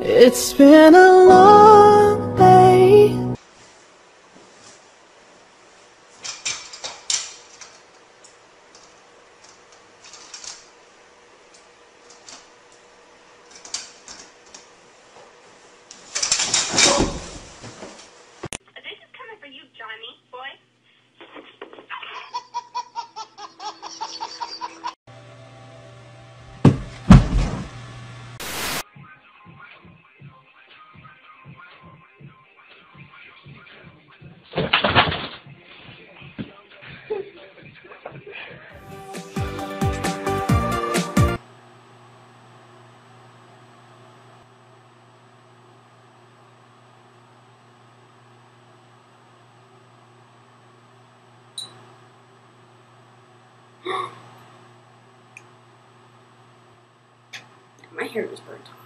It's been a long day. My hair was burnt off.